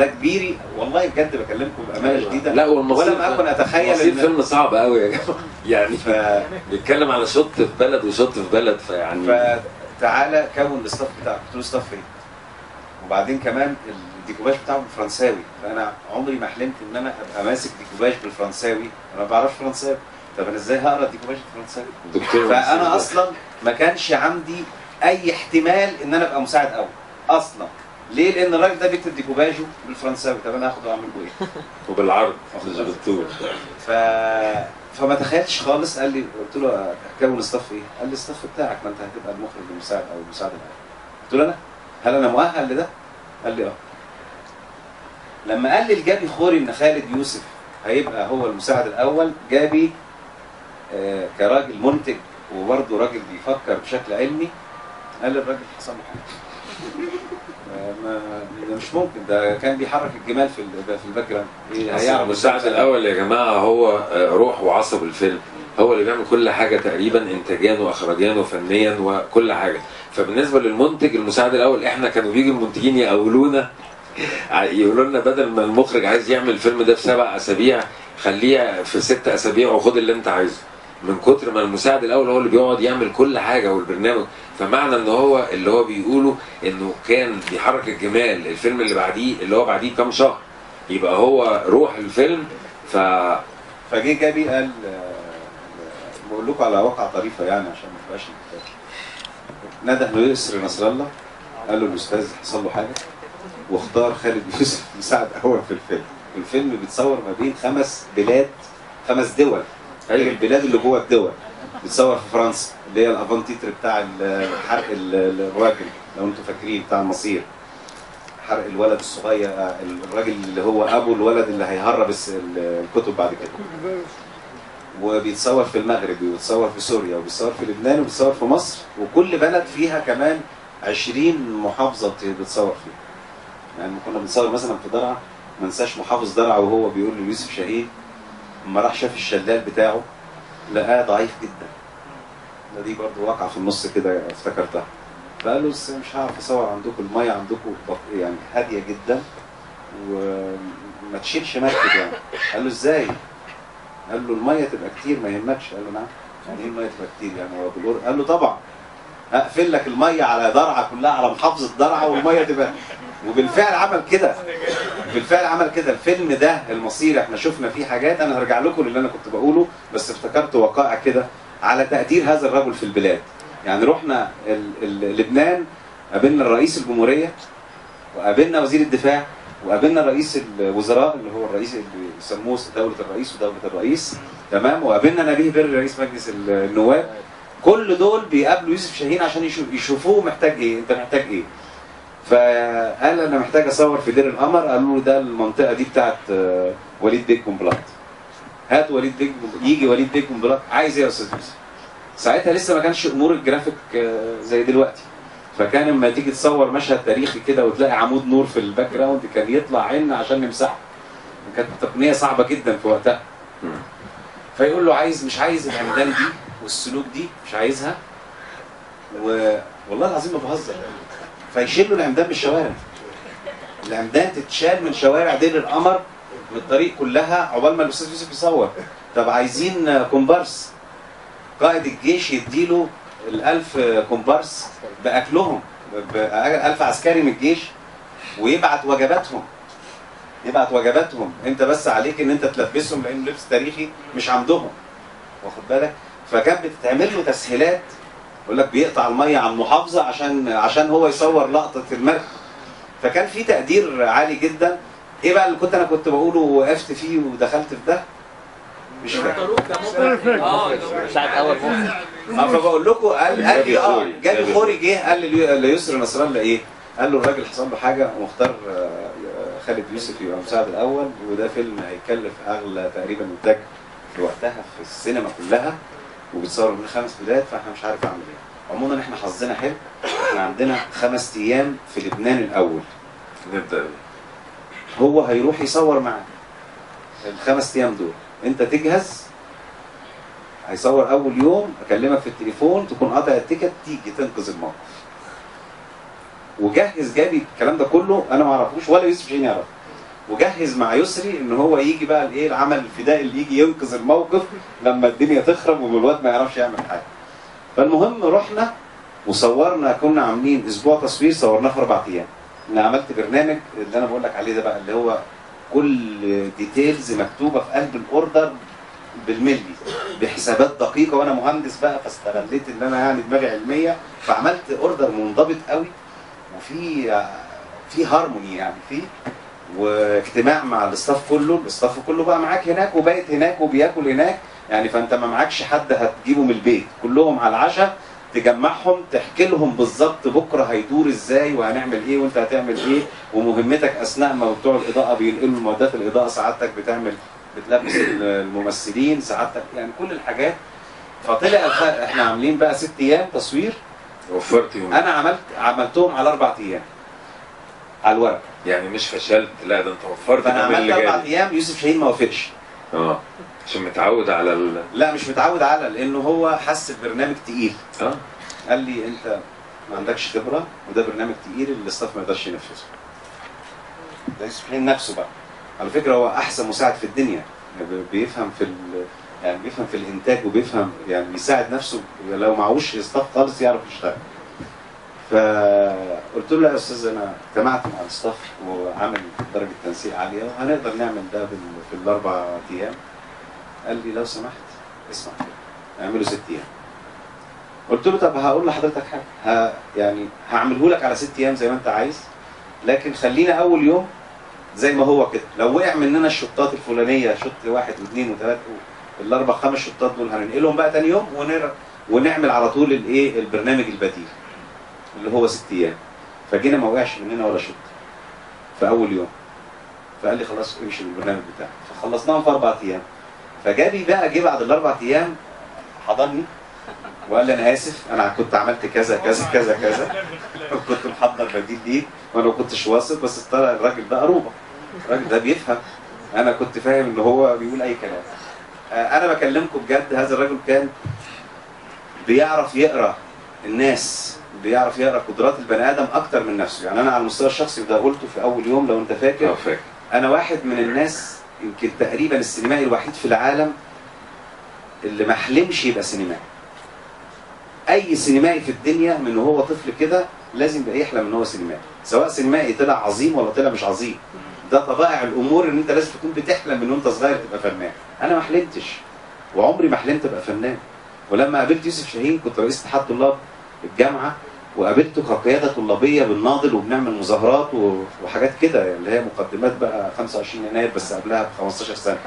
ده كبيري. والله بجد بكلمكم بأمانة شديدة. لا والمصير ولم اكن أتخيل مصير ان فيلم صعب قوي يا جماعة. يعني ف... بيتكلم على شط في بلد وشط في بلد فيعني فتعالى كون ال staff بتاعك قلت له staff إيه؟ وبعدين كمان الديكوباج بتاعه بالفرنساوي فأنا عمري ما حلمت إن أنا أبقى ماسك ديكوباج بالفرنساوي. أنا ما بعرفش فرنساوي. طب أنا إزاي هقرأ الديكوباج بالفرنساوي؟ دكتور فأنا أصلا ما كانش عندي أي احتمال إن أنا أبقى مساعد اول أصلا. ليه؟ لأن الراجل ده بيكتب ديكوباجه بالفرنساوي طب أنا هاخده وأعمل له إيه؟ وبالعرض مش بالطول ف فما تخيلتش خالص قال لي قلت له اكون الصف إيه؟ قال لي الصف بتاعك ما أنت هتبقى المخرج المساعد أو المساعد الأول. قلت له أنا هل أنا مؤهل لده؟ قال لي آه. لما قال لي الجابي خوري إن خالد يوسف هيبقى هو المساعد الأول جابي آه كراجل منتج وبرضه راجل بيفكر بشكل علمي قال الراجل حصل له حاجة. ما ده مش ممكن ده كان بيحرك الجمال في في ال background إيه هيعرف المساعد؟ الأول يا جماعة هو روح وعصب الفيلم. هو اللي بيعمل كل حاجة تقريبا انتاجيا واخراجيا وفنيا وكل حاجة. فبالنسبة للمنتج المساعد الأول إحنا كانوا بيجي المنتجين يقولونا يقولوا لنا بدل ما المخرج عايز يعمل الفيلم ده في سبع أسابيع خليه في ست أسابيع وخد اللي أنت عايزه. من كتر ما المساعد الأول هو اللي بيقعد يعمل كل حاجة والبرنامج. فمعنى ان هو اللي هو بيقوله انه كان بيحرك الجمال الفيلم اللي بعديه اللي هو بعديه بكام شهر. يبقى هو روح الفيلم ف فجه جابي قال بقول لكم على واقعة طريفة يعني عشان ما تبقاش نده يسر نصر الله. قال له الأستاذ حصل له حاجة؟ واختار خالد يوسف مساعد اول في الفيلم. الفيلم بيتصور ما بين خمس بلاد خمس دول. غير البلاد اللي جوه الدول. بيتصور في فرنسا اللي هي ال avant-titre بتاع حرق ال- الراجل لو أنتم فاكرين بتاع المصير. حرق الولد الصغير الراجل اللي هو أبو الولد اللي هيهرب الكتب بعد كده. وبيتصور في المغرب وبيتصور في سوريا وبيتصور في لبنان وبيتصور في مصر وكل بلد فيها كمان 20 محافظة بت- بتصور فيها. يعني كنا بنصور مثلا في درعا ما انساش محافظ درعا وهو بيقول ليوسف شاهين لما راح شاف الشلال بتاعه. لقاه ضعيف جدا. ده دي برضو واقعة في النص كده افتكرتها. فقال له "بس مش هعرف أصور عندكم المية عندكم يعني هادية جدا وما تشيلش مركب يعني. قال له إزاي؟ قال له المية تبقى كتير ما يهمكش. قال له نعم يعني إيه المية تبقى كتير يعني؟ هو بالقر قال له طبعا. هقفل لك المية على درعا كلها على محافظة درعا والمية تبقى وبالفعل عمل كده. بالفعل عمل كده. الفيلم ده المصير إحنا شفنا فيه حاجات. أنا هرجع لكم للي أنا كنت بقوله بس افتكرت وقائع كده على تقدير هذا الرجل في البلاد. يعني رحنا لبنان قابلنا الرئيس الجمهورية وقابلنا وزير الدفاع وقابلنا رئيس الوزراء اللي هو الرئيس اللي بيسموه دولة الرئيس ودولة الرئيس. تمام؟ وقابلنا نبيه بري رئيس مجلس النواب. كل دول بيقابلوا يوسف شاهين عشان يشوف يشوفوه محتاج إيه انت محتاج إيه. فقال أنا محتاج أصور في دير القمر قالوا له ده المنطقة دي بتاعت آه، وليد بيك جنبلاط هات وليد بيك يجي وليد بيك جنبلاط عايز إيه يا أستاذ يوسف؟ ساعتها لسه ما كانش أمور الجرافيك آه، زي دلوقتي. فكان لما تيجي تصور مشهد تاريخي كده وتلاقي عمود نور في ال background كان يطلع عينا عشان نمسحه كانت تقنية صعبة جدا في وقتها. فيقول له عايز مش عايز العمدان دي. والسلوك دي مش عايزها. و... والله العظيم ما بهزر. فيشيل له العمدان من الشوارع. العمدان تتشال من شوارع دير القمر من الطريق كلها عقبال ما الأستاذ يوسف يصور. طب عايزين كومبارس. قائد الجيش يديله الألف كومبارس بأكلهم ب- ألف عسكري من الجيش ويبعت وجباتهم. يبعت وجباتهم. أنت بس عليك إن أنت تلبسهم لأنه لبس تاريخي مش عندهم. واخد بالك؟ فكانت بتتعمل له تسهيلات. يقول لك بيقطع المية عن محافظة عشان عشان هو يصور لقطة المركب. فكان في تقدير عالي جدا. إيه بقى اللي كنت أنا كنت بقوله ووقفت فيه ودخلت في ده؟ مش فاكر. مساعد اول مخرج آه فبقول لكم قال قال لي آه جابي خوري جه قال لي ليسر الله إيه؟ قال له الراجل حصل له حاجة ومختار آه، خالد يوسف يبقى المساعد الأول وده فيلم هيكلف أغلى تقريبا إنتاج في وقتها في السينما كلها. وبيتصور من خمس بلاد فإحنا مش عارف أعمل إيه. عموما إحنا حظنا حلو. إحنا عندنا خمس أيام في لبنان الأول. نبدأ هو هيروح يصور معاك الخمس أيام دول. أنت تجهز؟ هيصور أول يوم أكلمك في التليفون تكون قاطع التيكت تيجي تنقذ الموقف. وجهز جابي الكلام ده كله أنا ما أعرفوش ولا يوسف شاهين يعرف. وجهز مع يسري إن هو يجي بقى الإيه العمل الفدائي اللي يجي ينقذ الموقف لما الدنيا تخرب والواد ما يعرفش يعمل حاجة. فالمهم رحنا وصورنا كنا عاملين أسبوع تصوير صورناه في أربع أيام. أنا عملت برنامج اللي أنا بقول لك عليه ده بقى اللي هو كل details مكتوبة في قلب ال order بالملي بحسابات دقيقة وأنا مهندس بقى فاستغليت إن أنا يعني دماغي علمية فعملت order منضبط قوي وفي في هارموني يعني فيه واجتماع مع ال staff كله ال staff كله بقى معاك هناك وبايت هناك وبياكل هناك. يعني فانت ما معكش حد هتجيبه من البيت. كلهم على العشاء تجمعهم تحكي لهم بالظبط بكرة هيدور إزاي وهنعمل إيه وانت هتعمل إيه. ومهمتك اثناء ما بتوع الإضاءة بينقلوا معدات الإضاءة. سعادتك بتعمل بتلبس الممثلين سعادتك يعني كل الحاجات. فطلع إحنا عاملين بقى ست أيام تصوير. وفرت يوم. أنا عملت عملتهم على أربع أيام. على الورق. يعني مش فشلت لا ده انت وفرت فأنا عملت أربع أيام يوسف شاهين ما وافقش. آه عشان متعود على ال لا مش متعود على لأنه هو حس البرنامج تقيل. آه. قال لي أنت ما عندكش خبرة وده برنامج تقيل اللي الاستاف ما يقدرش ينفذه. ده يوسف شاهين نفسه بقى. على فكرة هو أحسن مساعد في الدنيا. يعني بيفهم في ال... يعني بيفهم في الإنتاج وبيفهم يعني بيساعد نفسه. لو معهوش استاف خالص يعرف يشتغل. فقلت له يا أستاذ أنا اجتمعت مع الاستاف وعامل درجة تنسيق عالية وهنقدر نعمل ده في الأربع أيام. قال لي لو سمحت اسمع كده اعمله ست أيام. قلت له طب هقول لحضرتك حاجة ه... يعني هعمله لك على ست أيام زي ما أنت عايز لكن خلينا أول يوم زي ما هو كده. لو وقع مننا الشطات الفلانية شط واحد واثنين وثلاثه الأربع خمس شطات دول هننقلهم بقى تاني يوم. ونعمل على طول الايه البرنامج البديل. اللي هو ست أيام. فجينا ما وقعش مننا ولا شط في أول يوم. فقال لي خلاص امشي بالبرنامج بتاعك. فخلصناهم في أربع أيام. فجابي بقى جه بعد الأربع أيام حضني وقال لي أنا آسف أنا كنت عملت كذا كذا كذا كذا. وكنت محضر بديل ليك وأنا ما كنتش واثق بس طلع الراجل ده قروبه الراجل ده بيفهم. أنا كنت فاهم إن هو بيقول أي كلام. آه، أنا بكلمكم بجد هذا الراجل كان بيعرف يقرأ. الناس بيعرف يقرأ قدرات البني آدم أكتر من نفسه. يعني أنا على المستوى الشخصي وده قلته في أول يوم لو أنت فاكر. أه فاكر. أنا واحد من الناس يمكن تقريبا السينمائي الوحيد في العالم اللي ما حلمش يبقى سينمائي. أي سينمائي في الدنيا من وهو طفل كده لازم يبقى يحلم إن هو سينمائي. سواء سينمائي طلع عظيم ولا طلع مش عظيم. ده طبائع الأمور إن أنت لازم تكون بتحلم من وأنت صغير تبقى فنان. أنا ما حلمتش وعمري ما حلمت أبقى فنان. ولما قابلت يوسف شاهين كنت رئيس اتحاد طلاب الجامعة وقابلته كقياده طلابية بالناضل وبنعمل مظاهرات وحاجات كده اللي هي مقدمات بقى 25 يناير بس قبلها ب 15 سنة.